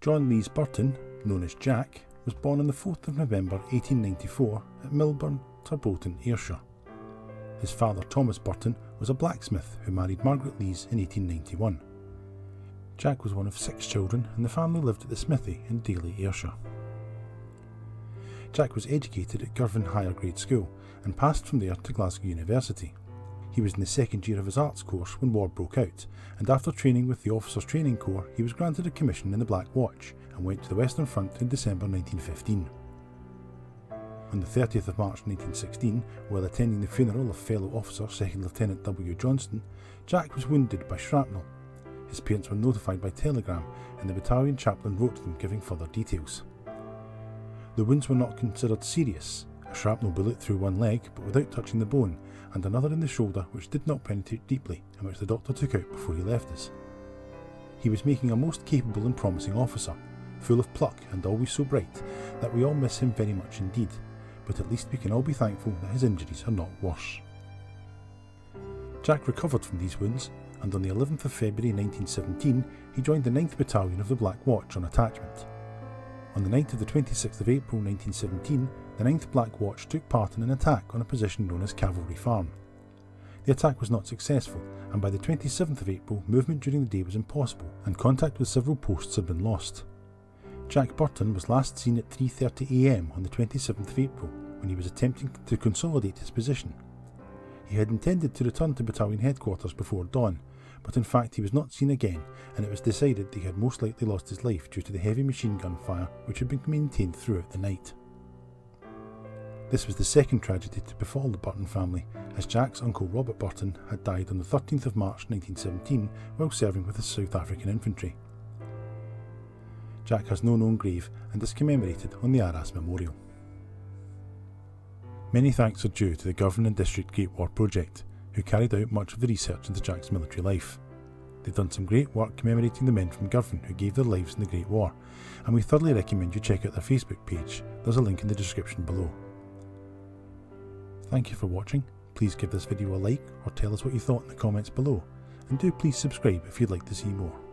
John Lees Burton, known as Jack, was born on the 4th of November 1894 at Milburn, Tarbolton, Ayrshire. His father, Thomas Burton, was a blacksmith who married Margaret Lees in 1891. Jack was one of six children, and the family lived at the smithy in Dailly, Ayrshire. Jack was educated at Girvan Higher Grade School and passed from there to Glasgow University. He was in the second year of his arts course when war broke out, and after training with the Officers Training Corps, he was granted a commission in the Black Watch and went to the Western Front in December 1915. On the 30th of March 1916, while attending the funeral of fellow officer 2nd Lieutenant W. Johnston, Jack was wounded by shrapnel. His parents were notified by telegram, and the battalion chaplain wrote to them giving further details. The wounds were not considered serious, shrapnel bullet through one leg but without touching the bone, and another in the shoulder which did not penetrate deeply and which the doctor took out before he left us. He was making a most capable and promising officer, full of pluck and always so bright that we all miss him very much indeed, but at least we can all be thankful that his injuries are not worse. Jack recovered from these wounds, and on the 11th of February 1917 he joined the 9th Battalion of the Black Watch on attachment. On the night of the 26th of April 1917, the 9th Black Watch took part in an attack on a position known as Cavalry Farm. The attack was not successful, and by the 27th of April, movement during the day was impossible, and contact with several posts had been lost. Jack Burton was last seen at 3.30am on the 27th of April, when he was attempting to consolidate his position. He had intended to return to battalion headquarters before dawn, but in fact he was not seen again, and it was decided that he had most likely lost his life due to the heavy machine gun fire which had been maintained throughout the night. This was the second tragedy to befall the Burton family, as Jack's uncle Robert Burton had died on the 13th of March 1917 while serving with the South African Infantry. Jack has no known grave and is commemorated on the Arras Memorial. Many thanks are due to the and District Great War Project, who carried out much of the research into Jack's military life. They've done some great work commemorating the men from Girvan who gave their lives in the Great War, and we thoroughly recommend you check out their Facebook page. There's a link in the description below. Thank you for watching. Please give this video a like or tell us what you thought in the comments below, and do please subscribe if you'd like to see more.